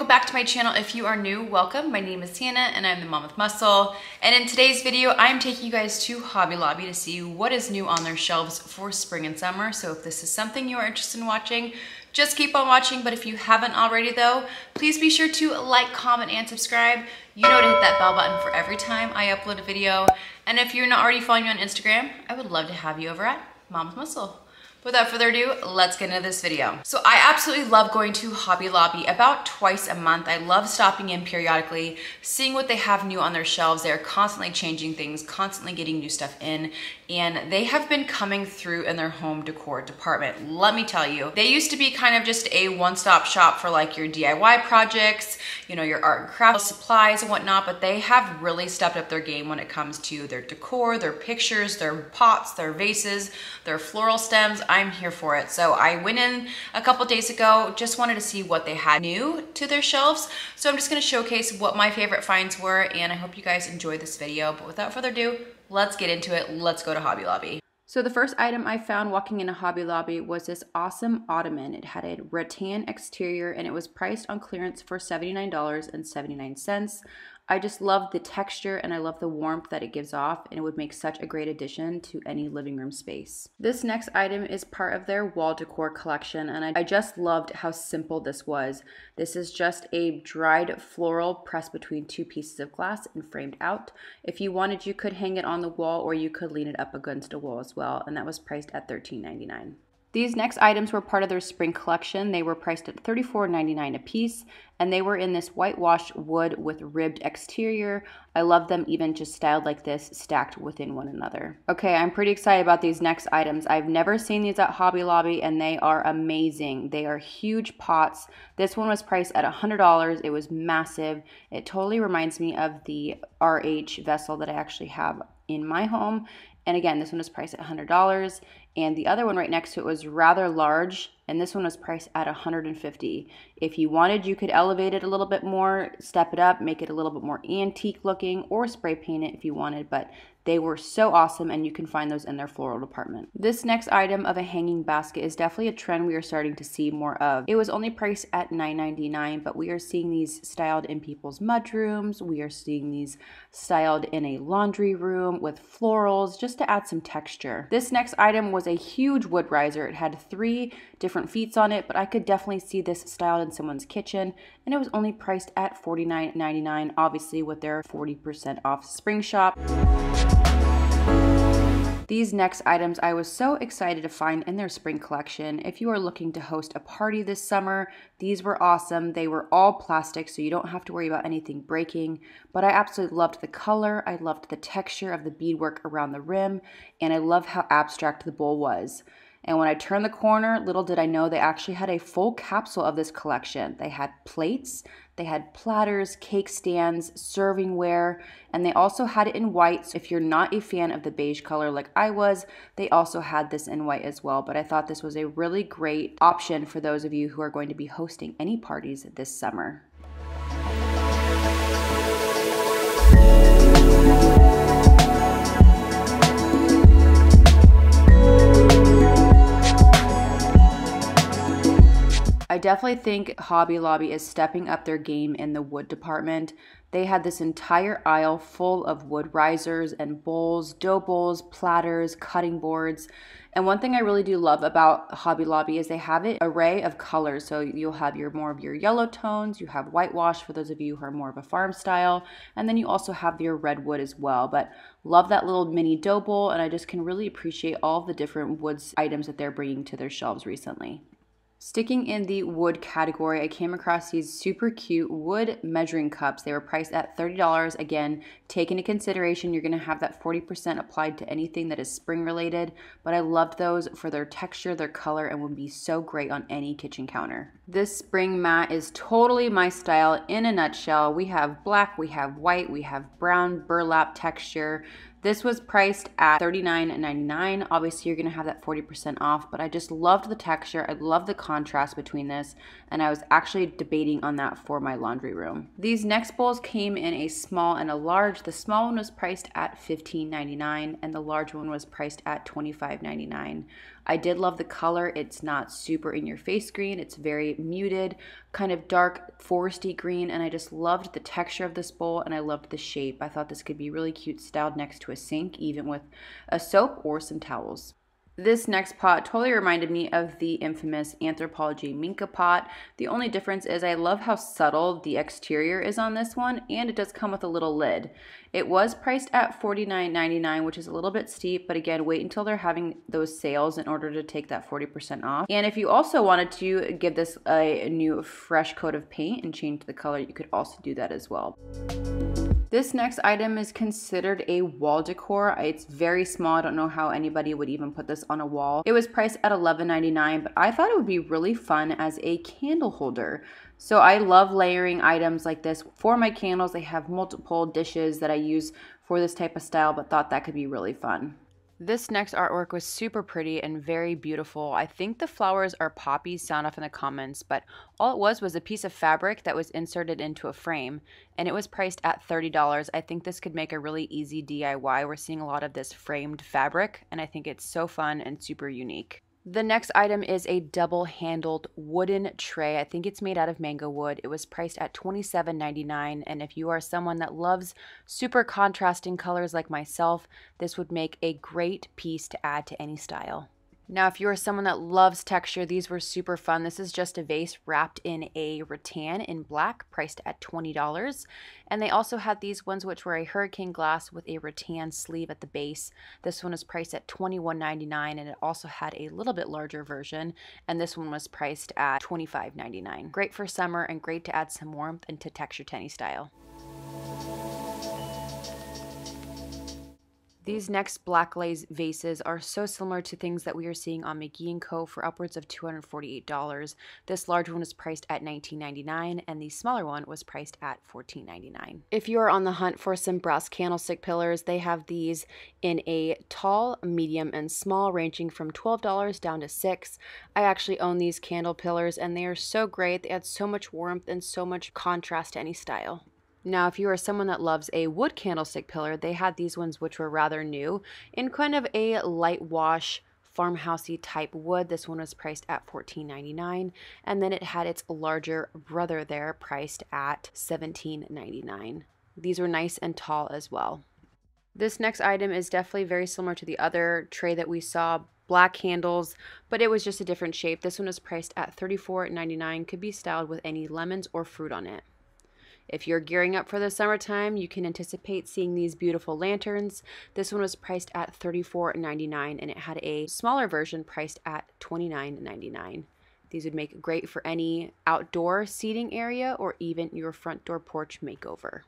welcome back to my channel. If you are new, welcome. My name is Hannah and I'm the mom with muscle. And in today's video, I'm taking you guys to Hobby Lobby to see what is new on their shelves for spring and summer. So if this is something you are interested in watching, just keep on watching. But if you haven't already though, please be sure to like, comment, and subscribe. You know to hit that bell button for every time I upload a video. And if you're not already following me on Instagram, I would love to have you over at Mom's Muscle. Without further ado, let's get into this video. So I absolutely love going to Hobby Lobby about twice a month. I love stopping in periodically, seeing what they have new on their shelves. They're constantly changing things, constantly getting new stuff in, and they have been coming through in their home decor department. Let me tell you, they used to be kind of just a one-stop shop for like your DIY projects, you know, your art and craft supplies and whatnot, but they have really stepped up their game when it comes to their decor, their pictures, their pots, their vases, their floral stems. I'm here for it. So I went in a couple days ago, just wanted to see what they had new to their shelves. So I'm just gonna showcase what my favorite finds were and I hope you guys enjoy this video. But without further ado, let's get into it. Let's go to Hobby Lobby. So the first item I found walking in a Hobby Lobby was this awesome ottoman. It had a rattan exterior and it was priced on clearance for $79.79. I just love the texture and I love the warmth that it gives off and it would make such a great addition to any living room space. This next item is part of their wall decor collection and I, just loved how simple this was. This is just a dried floral pressed between two pieces of glass and framed out. If you wanted you could hang it on the wall or you could lean it up against a wall as well and that was priced at $13.99. These next items were part of their spring collection. They were priced at $34.99 a piece, and they were in this whitewashed wood with ribbed exterior. I love them even just styled like this, stacked within one another. Okay, I'm pretty excited about these next items. I've never seen these at Hobby Lobby, and they are amazing. They are huge pots. This one was priced at $100. It was massive. It totally reminds me of the RH vessel that I actually have in my home. And again, this one is priced at $100 and the other one right next to it was rather large and this one was priced at 150 if you wanted you could elevate it a little bit more step it up make it a little bit more antique looking or spray paint it if you wanted but they were so awesome and you can find those in their floral department. This next item of a hanging basket is definitely a trend we are starting to see more of. It was only priced at $9.99 but we are seeing these styled in people's mudrooms. We are seeing these styled in a laundry room with florals just to add some texture. This next item was a huge wood riser. It had three different feet on it but I could definitely see this styled in someone's kitchen and it was only priced at $49.99 obviously with their 40% off spring shop. These next items I was so excited to find in their spring collection. If you are looking to host a party this summer, these were awesome. They were all plastic, so you don't have to worry about anything breaking. But I absolutely loved the color, I loved the texture of the beadwork around the rim, and I love how abstract the bowl was. And when I turned the corner, little did I know they actually had a full capsule of this collection. They had plates, they had platters, cake stands, servingware, and they also had it in white. So if you're not a fan of the beige color like I was, they also had this in white as well. But I thought this was a really great option for those of you who are going to be hosting any parties this summer. Definitely think Hobby Lobby is stepping up their game in the wood department. They had this entire aisle full of wood risers and bowls, dough bowls, platters, cutting boards. And one thing I really do love about Hobby Lobby is they have an array of colors. So you'll have your more of your yellow tones, you have whitewash for those of you who are more of a farm style, and then you also have your redwood as well. But love that little mini dough bowl, and I just can really appreciate all the different woods items that they're bringing to their shelves recently. Sticking in the wood category, I came across these super cute wood measuring cups. They were priced at $30. Again, take into consideration you're going to have that 40% applied to anything that is spring related, but I loved those for their texture, their color, and would be so great on any kitchen counter. This spring mat is totally my style in a nutshell. We have black, we have white, we have brown burlap texture. This was priced at $39.99. Obviously, you're gonna have that 40% off, but I just loved the texture. I love the contrast between this, and I was actually debating on that for my laundry room. These next bowls came in a small and a large. The small one was priced at $15.99, and the large one was priced at $25.99. I did love the color. It's not super in your face green. It's very muted, kind of dark foresty green. And I just loved the texture of this bowl and I loved the shape. I thought this could be really cute styled next to a sink, even with a soap or some towels. This next pot totally reminded me of the infamous Anthropologie Minka pot. The only difference is I love how subtle the exterior is on this one, and it does come with a little lid. It was priced at $49.99, which is a little bit steep, but again, wait until they're having those sales in order to take that 40% off. And if you also wanted to give this a new fresh coat of paint and change the color, you could also do that as well. This next item is considered a wall decor. It's very small. I don't know how anybody would even put this on a wall. It was priced at $11.99, but I thought it would be really fun as a candle holder. So I love layering items like this for my candles. I have multiple dishes that I use for this type of style, but thought that could be really fun. This next artwork was super pretty and very beautiful. I think the flowers are poppies, sound off in the comments, but all it was was a piece of fabric that was inserted into a frame, and it was priced at $30. I think this could make a really easy DIY. We're seeing a lot of this framed fabric, and I think it's so fun and super unique. The next item is a double handled wooden tray. I think it's made out of mango wood. It was priced at $27.99. And if you are someone that loves super contrasting colors like myself, this would make a great piece to add to any style. Now, if you are someone that loves texture, these were super fun. This is just a vase wrapped in a rattan in black, priced at $20. And they also had these ones which were a hurricane glass with a rattan sleeve at the base. This one was priced at $21.99 and it also had a little bit larger version. And this one was priced at $25.99. Great for summer and great to add some warmth into texture tenny style. These next black glaze vases are so similar to things that we are seeing on McGee & Co. for upwards of $248. This large one is priced at $19.99 and the smaller one was priced at $14.99. If you are on the hunt for some brass candlestick pillars, they have these in a tall, medium, and small ranging from $12 down to 6. I actually own these candle pillars and they are so great. They add so much warmth and so much contrast to any style. Now, if you are someone that loves a wood candlestick pillar, they had these ones which were rather new in kind of a light wash farmhousey type wood. This one was priced at $14.99 and then it had its larger brother there priced at $17.99. These were nice and tall as well. This next item is definitely very similar to the other tray that we saw, black handles, but it was just a different shape. This one was priced at $34.99, could be styled with any lemons or fruit on it. If you're gearing up for the summertime, you can anticipate seeing these beautiful lanterns. This one was priced at $34.99 and it had a smaller version priced at $29.99. These would make great for any outdoor seating area or even your front door porch makeover.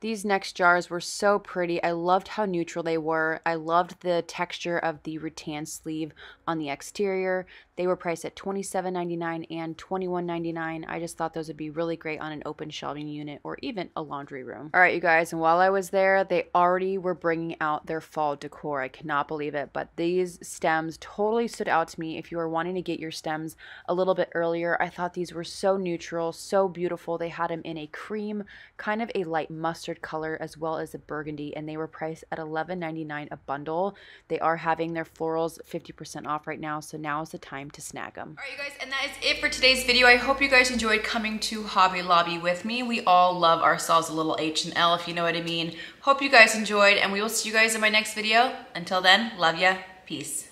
These next jars were so pretty. I loved how neutral they were. I loved the texture of the rattan sleeve on the exterior. They were priced at $27.99 and $21.99. I just thought those would be really great on an open shelving unit or even a laundry room. All right, you guys, and while I was there, they already were bringing out their fall decor. I cannot believe it, but these stems totally stood out to me. If you are wanting to get your stems a little bit earlier, I thought these were so neutral, so beautiful. They had them in a cream, kind of a light mustard mustard color as well as a burgundy and they were priced at $11.99 a bundle. They are having their florals 50% off right now so now is the time to snag them. Alright you guys and that is it for today's video. I hope you guys enjoyed coming to Hobby Lobby with me. We all love ourselves a little H&L if you know what I mean. Hope you guys enjoyed and we will see you guys in my next video. Until then, love ya. Peace.